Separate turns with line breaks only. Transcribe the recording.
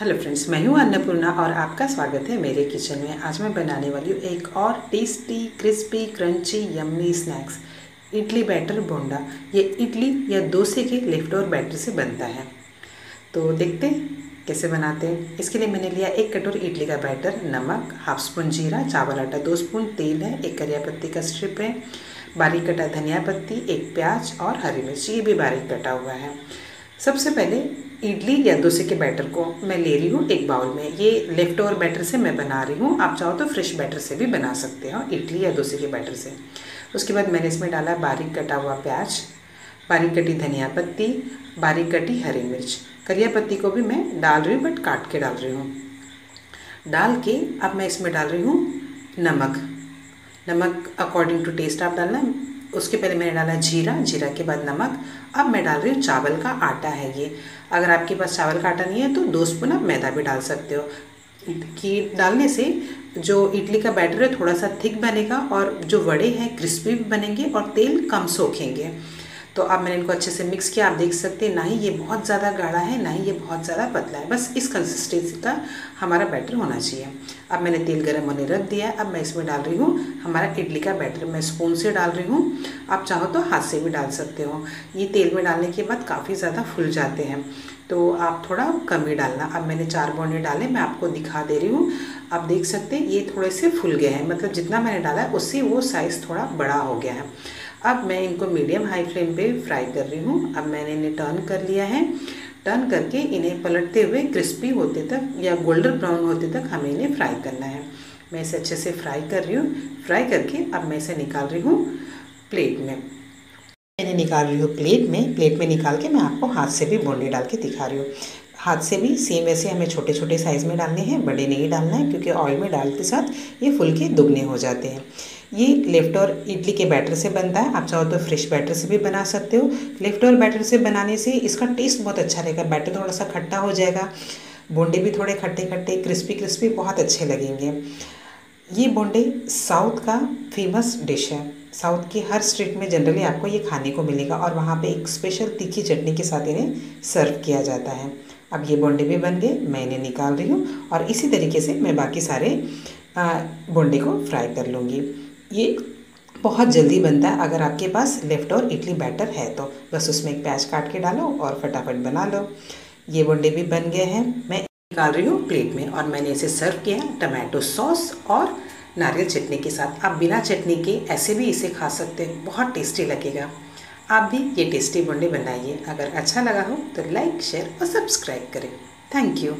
Hello friends मैं हूँ अन्नपूर्णा और आपका स्वागत है मेरे किचन में। आज मैं बनाने वाली हूँ एक और tasty crispy crunchy yummy snacks idli batter bonda. ये इडली या डोसे के लेफ़्ट और बैटर से बनता है। तो देखते हैं कैसे बनाते हैं। इसके लिए मैंने लिया एक कटोर इडली का बैटर नमक हाफ़ स्पून जीरा, चावल आटा दो स्पून तेल है, एक करिया पत्ती का स्ट्रिप है, बारीक कटा धनिया पत्ती, एक प्याज और हरी मिर्च, ये भी बारीक कटा हुआ है। सबसे पहले इडली या डोसे के बैटर को मैं ले रही हूँ एक बाउल में। ये लेफ़्ट ओवर बैटर से मैं बना रही हूँ। आप चाहो तो फ्रेश बैटर से भी बना सकते हो, इडली या डोसे के बैटर से। उसके बाद मैंने इसमें डाला बारीक कटा हुआ प्याज, बारीक कटी धनिया पत्ती, बारीक कटी हरी मिर्च। करिया पत्ती को भी मैं डाल रही हूँ, बट काट के डाल रही हूँ। डाल के अब मैं इसमें डाल रही हूँ नमक। नमक अकॉर्डिंग टू टेस्ट आप डालना। उसके पहले मैंने डाला जीरा जीरा के बाद नमक। अब मैं डाल रही हूँ चावल का आटा है ये। अगर आपके पास चावल का आटा नहीं है तो दो स्पून आप मैदा भी डाल सकते हो। कि डालने से जो इडली का बैटर है, थोड़ा सा थिक बनेगा और जो वड़े हैं, क्रिस्पी भी बनेंगे और तेल कम सोखेंगे। तो अब मैंने इनको अच्छे से मिक्स किया। आप देख सकते हैं, ना ही ये बहुत ज़्यादा गाढ़ा है, ना ही ये बहुत ज़्यादा पतला है। बस इस कंसिस्टेंसी का हमारा बैटर होना चाहिए। अब मैंने तेल गर्म होने रख दिया है। अब मैं इसमें डाल रही हूँ हमारा इडली का बैटर मैं स्पून से डाल रही हूँ। आप चाहो तो हाथ से भी डाल सकते हो। ये तेल में डालने के बाद काफ़ी ज़्यादा फुल जाते हैं। तो आप थोड़ा कम ही डालना। अब मैंने चार बोने डाले, मैं आपको दिखा दे रही हूँ। आप देख सकते हैं, ये थोड़े से फूल गए हैं। मतलब जितना मैंने डाला है उससे वो साइज़ थोड़ा बड़ा हो गया है। अब मैं इनको मीडियम हाई फ्लेम पे फ्राई कर रही हूँ। अब मैंने इन्हें टर्न कर लिया है। टर्न करके इन्हें पलटते हुए क्रिस्पी होते तक या गोल्डन ब्राउन होते तक हमें इन्हें फ्राई करना है। मैं इसे अच्छे से फ्राई कर रही हूँ। फ्राई करके अब मैं इसे निकाल रही हूँ प्लेट में। मैंने निकाल रही हूँ प्लेट में प्लेट में निकाल के मैं आपको हाथ से भी बोंडे डाल के दिखा रही हूँ। हाथ से भी सेम ऐसे हमें छोटे छोटे साइज़ में डालने हैं, बड़े नहीं डालना है, क्योंकि ऑयल में डालते साथ ये फुल के दुगने हो जाते हैं। ये लेफ़्ट और इडली के बैटर से बनता है, आप चाहो तो फ्रेश बैटर से भी बना सकते हो। लेफ़्ट और बैटर से बनाने से इसका टेस्ट बहुत अच्छा रहेगा बैटर थोड़ा सा खट्टा हो जाएगा। बोंडे भी थोड़े खट्टे खट्टे क्रिस्पी क्रिस्पी बहुत अच्छे लगेंगे। ये बोंडे साउथ का फ़ेमस डिश है। साउथ की हर स्ट्रीट में जनरली आपको ये खाने को मिलेगा और वहाँ पे एक स्पेशल तीखी चटनी के साथ इन्हें सर्व किया जाता है। अब ये बोंडे भी बन गए मैं इन्हें निकाल रही हूँ और इसी तरीके से मैं बाकी सारे बोंडे को फ्राई कर लूँगी। ये बहुत जल्दी बनता है, अगर आपके पास लेफ़्ट और इडली बैटर है तो। बस उसमें एक प्याज काट के डालो और फटाफट बना लो। ये बोंडे भी बन गए हैं। मैं निकाल रही हूँ प्लेट में और मैंने इसे सर्व किया है, टमाटो सॉस और नारियल चटनी के साथ। आप बिना चटनी के ऐसे भी इसे खा सकते हैं, बहुत टेस्टी लगेगा। आप भी ये टेस्टी बुंडे बनाइए। अगर अच्छा लगा हो तो लाइक, शेयर और सब्सक्राइब करें। Thank you.